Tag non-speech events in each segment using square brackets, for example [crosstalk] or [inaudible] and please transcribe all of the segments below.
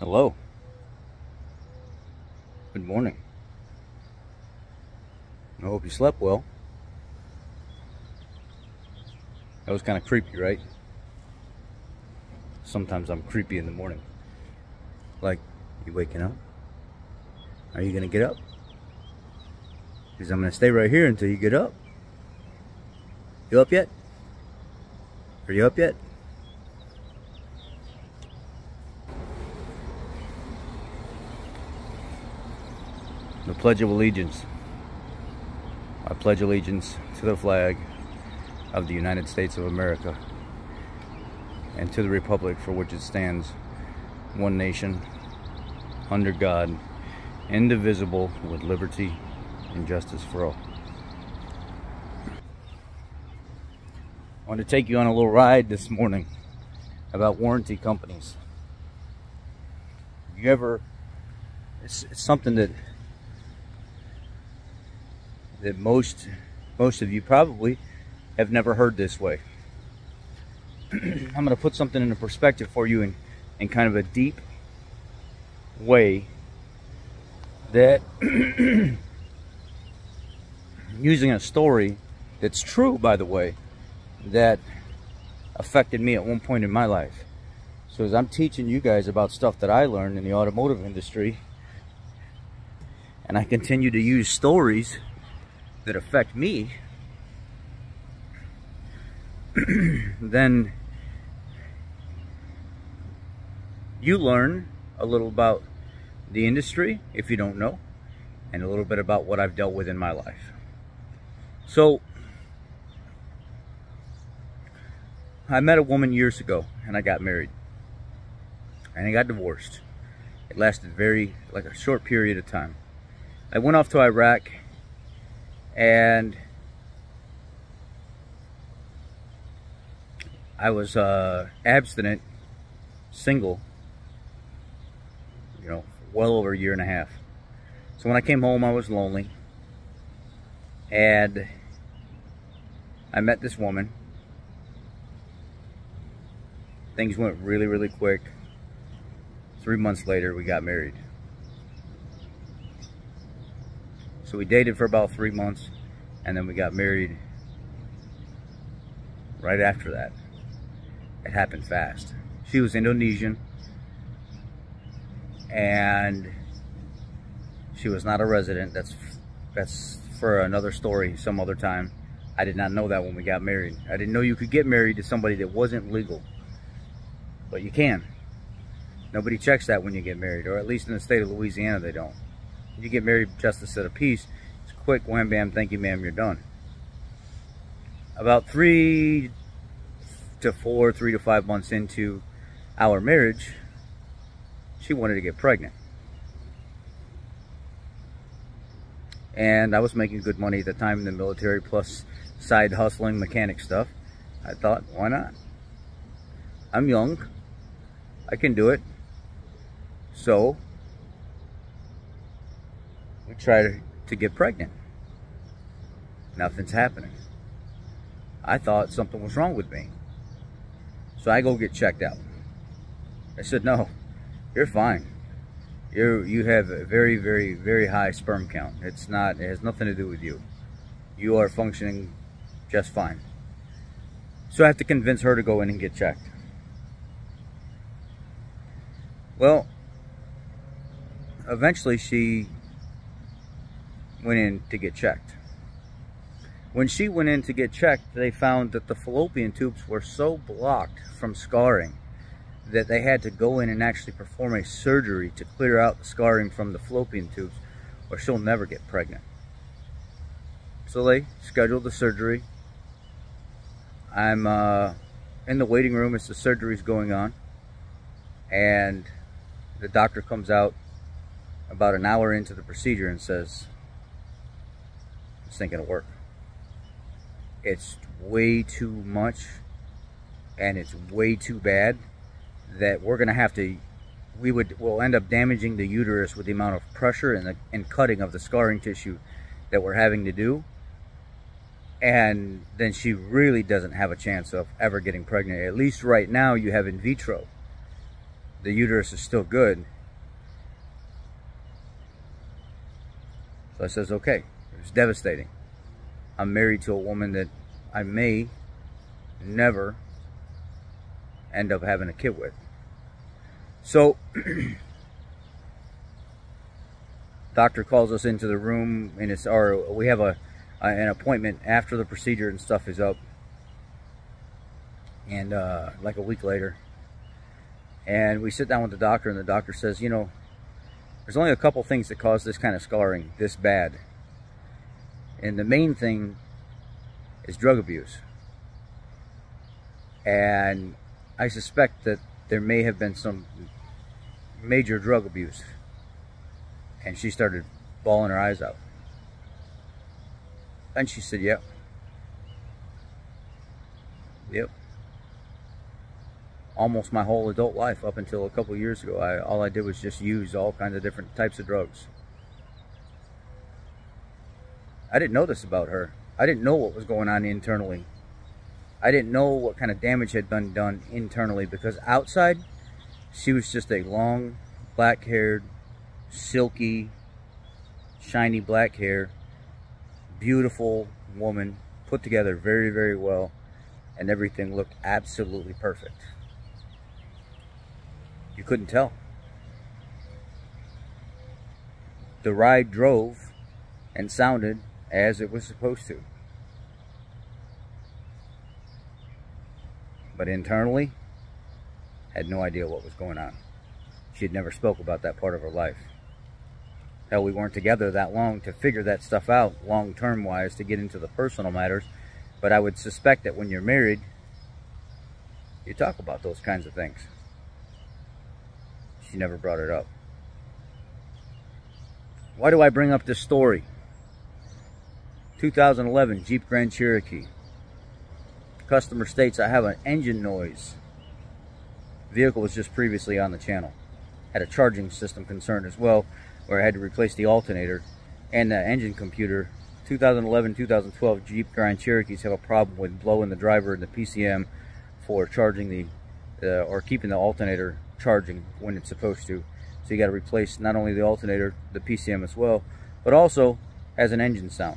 Hello. Good morning. I hope you slept well. That was kind of creepy, right? Sometimes I'm creepy in the morning. Like, you waking up? Are you going to get up? Because I'm going to stay right here until you get up. You up yet? Are you up yet? The Pledge of Allegiance. I pledge allegiance to the flag of the United States of America and to the republic for which it stands, one nation, under God, indivisible, with liberty and justice for all. I want to take you on a little ride this morning about warranty companies. You ever, it's, it's something that that most most of you probably have never heard this way. [clears throat] I'm going to put something into perspective for you in, in kind of a deep way that [clears throat] using a story that's true, by the way, that affected me at one point in my life. So as I'm teaching you guys about stuff that I learned in the automotive industry, and I continue to use stories that affect me, [clears throat] then you learn a little about the industry, if you don't know, and a little bit about what I've dealt with in my life. So, I met a woman years ago, and I got married. And I got divorced. It lasted very, like a short period of time. I went off to Iraq and I was uh, abstinent, single, you know, well over a year and a half. So when I came home, I was lonely, and I met this woman. Things went really, really quick. Three months later, we got married. So we dated for about three months and then we got married right after that. It happened fast. She was Indonesian and she was not a resident. That's that's for another story some other time. I did not know that when we got married. I didn't know you could get married to somebody that wasn't legal. But you can. Nobody checks that when you get married, or at least in the state of Louisiana they don't you get married justice of the peace, it's quick, wham, bam, thank you, ma'am, you're done. About three to four, three to five months into our marriage, she wanted to get pregnant. And I was making good money at the time in the military, plus side hustling mechanic stuff. I thought, why not? I'm young. I can do it. So try to, get pregnant. Nothing's happening. I thought something was wrong with me. So I go get checked out. I said, no, you're fine. You you have a very, very, very high sperm count. It's not, it has nothing to do with you. You are functioning just fine. So I have to convince her to go in and get checked. Well, eventually she went in to get checked. When she went in to get checked, they found that the fallopian tubes were so blocked from scarring that they had to go in and actually perform a surgery to clear out the scarring from the fallopian tubes or she'll never get pregnant. So they scheduled the surgery. I'm uh, in the waiting room as the surgery's going on and the doctor comes out about an hour into the procedure and says, this ain't gonna work. It's way too much and it's way too bad that we're gonna have to we would we'll end up damaging the uterus with the amount of pressure and the and cutting of the scarring tissue that we're having to do and then she really doesn't have a chance of ever getting pregnant at least right now you have in vitro the uterus is still good. So I says, okay. Was devastating. I'm married to a woman that I may never end up having a kid with. So, [clears throat] doctor calls us into the room and it's our, we have a, a, an appointment after the procedure and stuff is up. And uh, like a week later. And we sit down with the doctor and the doctor says, you know, there's only a couple things that cause this kind of scarring this bad. And the main thing is drug abuse. And I suspect that there may have been some major drug abuse. And she started bawling her eyes out. And she said, yep. Yep. Almost my whole adult life up until a couple years ago, I, all I did was just use all kinds of different types of drugs. I didn't know this about her. I didn't know what was going on internally. I didn't know what kind of damage had been done internally because outside, she was just a long, black-haired, silky, shiny black hair, beautiful woman, put together very, very well, and everything looked absolutely perfect. You couldn't tell. The ride drove and sounded as it was supposed to. But internally, had no idea what was going on. She had never spoke about that part of her life. Hell, we weren't together that long to figure that stuff out, long-term wise, to get into the personal matters. But I would suspect that when you're married, you talk about those kinds of things. She never brought it up. Why do I bring up this story? 2011 Jeep Grand Cherokee. Customer states I have an engine noise. Vehicle was just previously on the channel. Had a charging system concern as well, where I had to replace the alternator and the engine computer. 2011-2012 Jeep Grand Cherokees have a problem with blowing the driver and the PCM for charging the, uh, or keeping the alternator charging when it's supposed to. So you got to replace not only the alternator, the PCM as well, but also has an engine sound.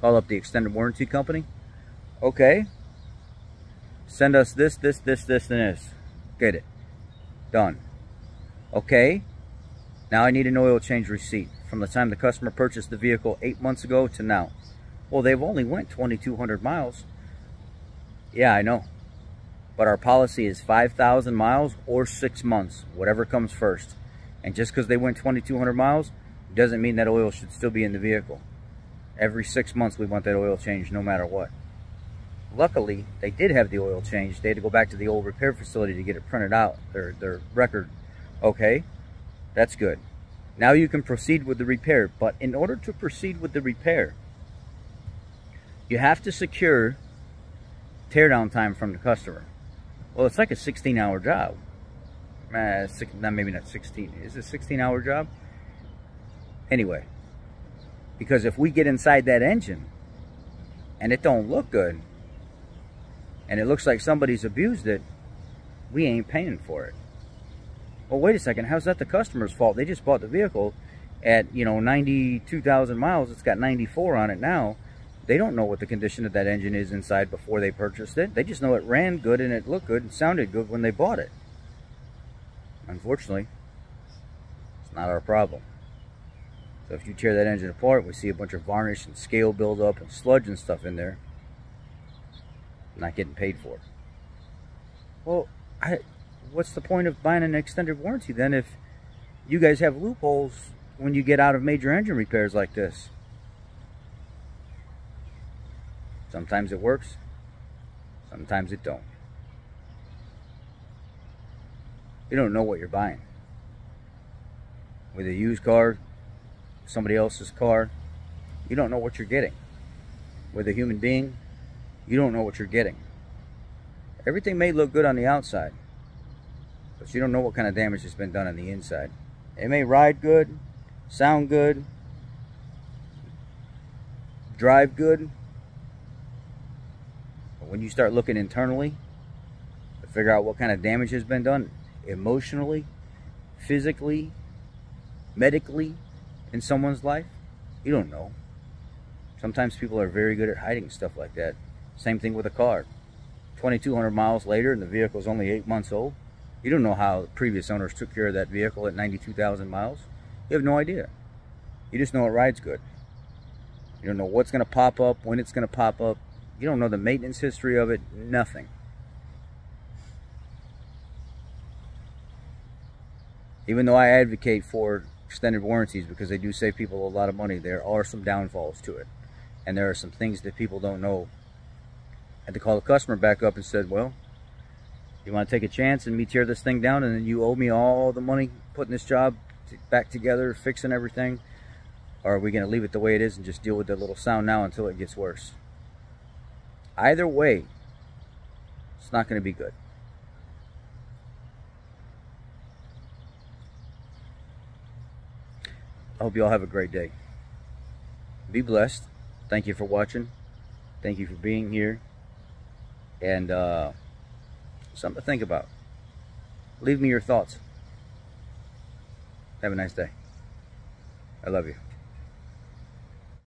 Call up the extended warranty company. Okay, Send us this, this, this, this, and this. Get it. Done. Okay. Now I need an oil change receipt from the time the customer purchased the vehicle eight months ago to now. Well, they've only went 2,200 miles. Yeah, I know. But our policy is 5,000 miles or six months, whatever comes first. And just because they went 2,200 miles doesn't mean that oil should still be in the vehicle. Every six months we want that oil change no matter what. Luckily, they did have the oil change. They had to go back to the old repair facility to get it printed out, their, their record. Okay, that's good. Now you can proceed with the repair. But in order to proceed with the repair, you have to secure teardown time from the customer. Well, it's like a 16-hour job. Uh, six, not maybe not 16. Is it a 16-hour job? Anyway, because if we get inside that engine and it don't look good, and it looks like somebody's abused it, we ain't paying for it. Well, wait a second. How's that the customer's fault? They just bought the vehicle at, you know, 92,000 miles. It's got 94 on it now. They don't know what the condition of that engine is inside before they purchased it. They just know it ran good and it looked good and sounded good when they bought it. Unfortunately, it's not our problem. So if you tear that engine apart, we see a bunch of varnish and scale buildup and sludge and stuff in there not getting paid for. Well, I, what's the point of buying an extended warranty then if you guys have loopholes when you get out of major engine repairs like this? Sometimes it works, sometimes it don't. You don't know what you're buying. With a used car, somebody else's car, you don't know what you're getting. With a human being, you don't know what you're getting. Everything may look good on the outside, but you don't know what kind of damage has been done on the inside. It may ride good, sound good, drive good, but when you start looking internally to figure out what kind of damage has been done emotionally, physically, medically in someone's life, you don't know. Sometimes people are very good at hiding stuff like that. Same thing with a car. 2,200 miles later and the vehicle is only eight months old. You don't know how previous owners took care of that vehicle at 92,000 miles. You have no idea. You just know it rides good. You don't know what's going to pop up, when it's going to pop up. You don't know the maintenance history of it, nothing. Even though I advocate for extended warranties because they do save people a lot of money, there are some downfalls to it. And there are some things that people don't know. I had to call the customer back up and said, well, you want to take a chance and me tear this thing down and then you owe me all the money putting this job back together, fixing everything? Or are we going to leave it the way it is and just deal with the little sound now until it gets worse? Either way, it's not going to be good. I hope you all have a great day. Be blessed. Thank you for watching. Thank you for being here. And uh, something to think about. Leave me your thoughts. Have a nice day. I love you.